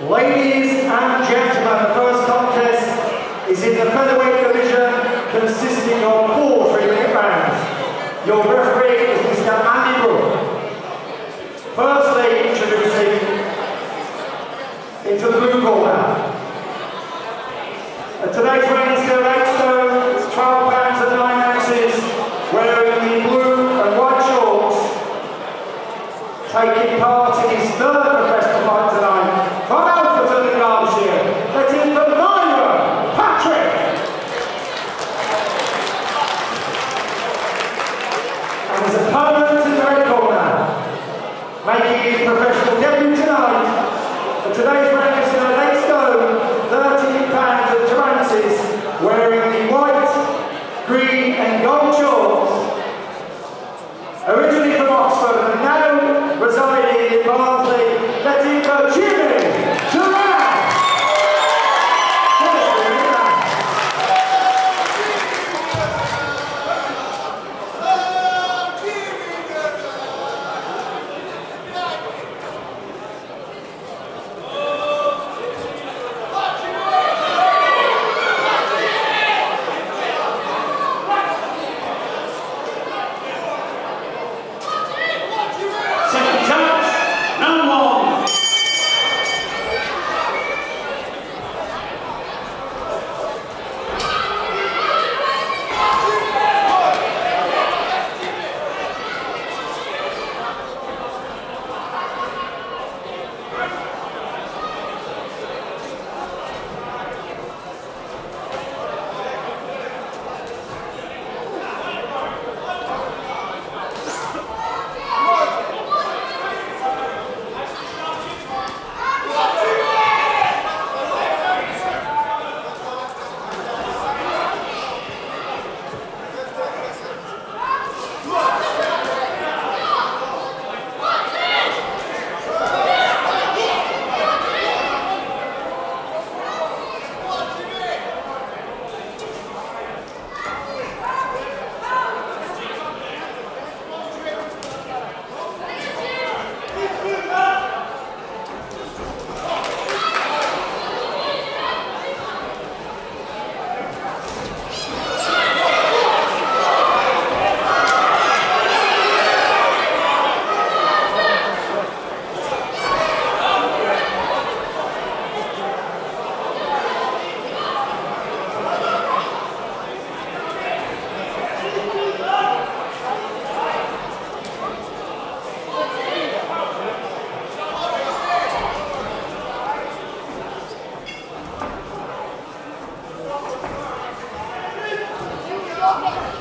Ladies and gentlemen, the first contest is in the featherweight division consisting of four three-minute rounds. Your referee is Mr. Andy Brook. Firstly, introducing into the blue corner. Today's scale, 8 stone, 12 pounds and 9 ounces, wearing the blue and white shorts, taking part in his third professional fight tonight, from Alfreton in Derbyshire, letting from Myron, Patrick! And his opponent in the red corner, making his professional debut tonight, at today's scale, 8 stone, 13 pounds of 2 ounces, wearing the white, green and gold shorts, originally from Oxford and now residing Okay.